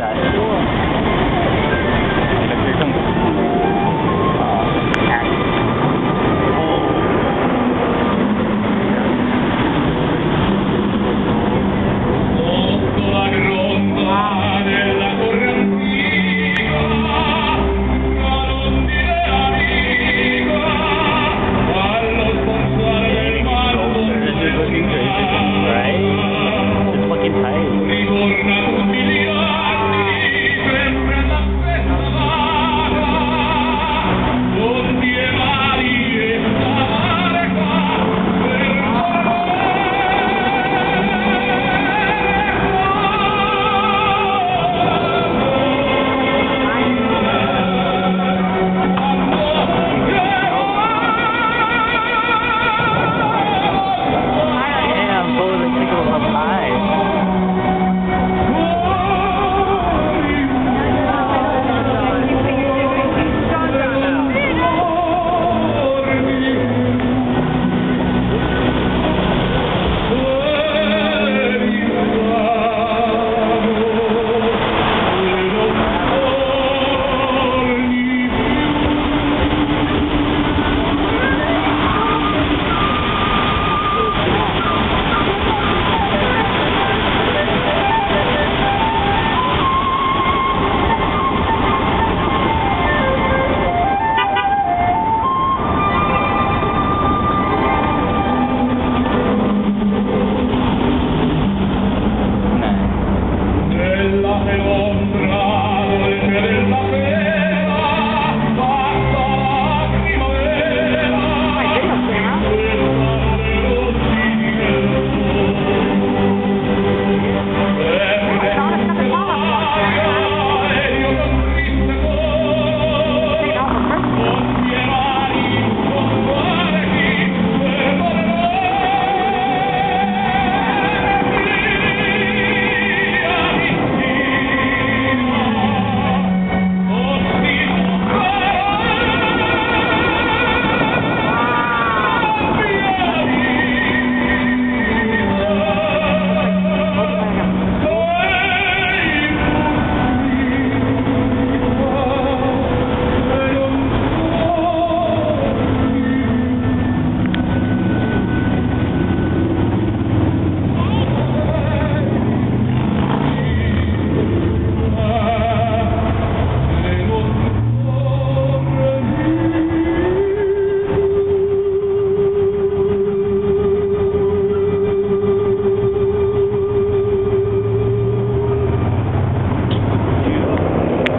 guy.